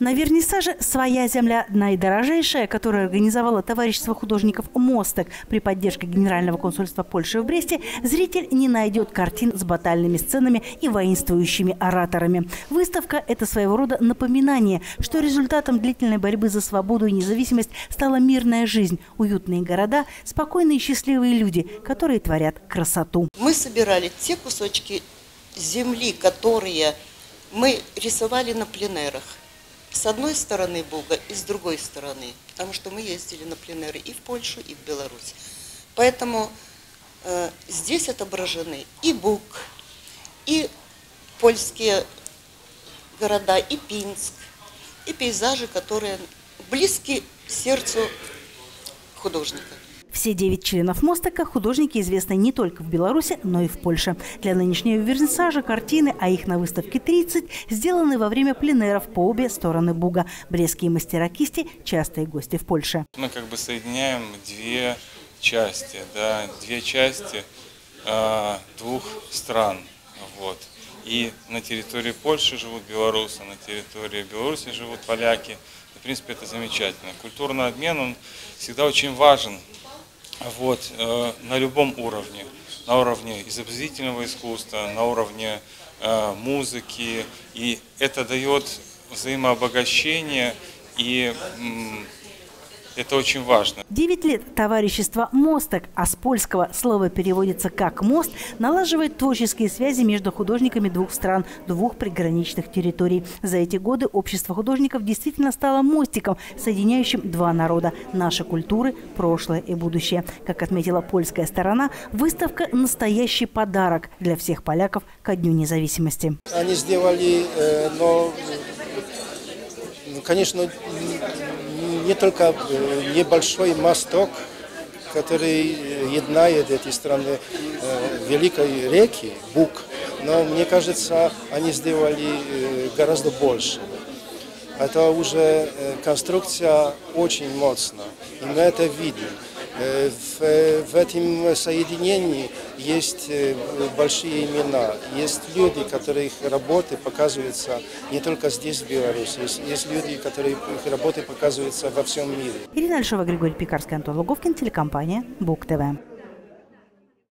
На вернисаже «Своя земля наидорожайшая», которую организовало товарищество художников «Мосток» при поддержке Генерального консульства Польши в Бресте, зритель не найдет картин с батальными сценами и воинствующими ораторами. Выставка – это своего рода напоминание, что результатом длительной борьбы за свободу и независимость стала мирная жизнь, уютные города, спокойные и счастливые люди, которые творят красоту. Мы собирали те кусочки земли, которые мы рисовали на пленерах. С одной стороны Буга и с другой стороны, потому что мы ездили на пленеры и в Польшу, и в Беларусь. Поэтому э, здесь отображены и Буг, и польские города, и Пинск, и пейзажи, которые близки сердцу художника. Все девять членов Мостока – художники, известные не только в Беларуси, но и в Польше. Для нынешнего вернисажа картины, а их на выставке 30, сделаны во время пленеров по обе стороны Буга. Брестские мастера кисти – частые гости в Польше. Мы как бы соединяем две части, да, две части э, двух стран. Вот. И на территории Польши живут белорусы, на территории Беларуси живут поляки. В принципе, это замечательно. Культурный обмен, он всегда очень важен вот, э, на любом уровне. На уровне изобразительного искусства, на уровне э, музыки. И это дает взаимообогащение и это очень важно. Девять лет товарищества «Мосток», а с польского слова переводится как «мост», налаживает творческие связи между художниками двух стран, двух приграничных территорий. За эти годы общество художников действительно стало мостиком, соединяющим два народа – наши культуры, прошлое и будущее. Как отметила польская сторона, выставка – настоящий подарок для всех поляков ко Дню независимости. Они сделали, э, но, конечно, не только э, небольшой мосток, который единает эти страны э, великой реки, Бук, но мне кажется, они сделали э, гораздо больше. Это уже конструкция очень мощная, и мы это видим. В, в этом соединении есть большие имена, есть люди, которых работы показываются не только здесь, в Беларуси, есть, есть люди, которые их работы показываются во всем мире. Ирина Альшова, Григорий Пекарский, Антон Луговкин, телекомпания Бук ТВ.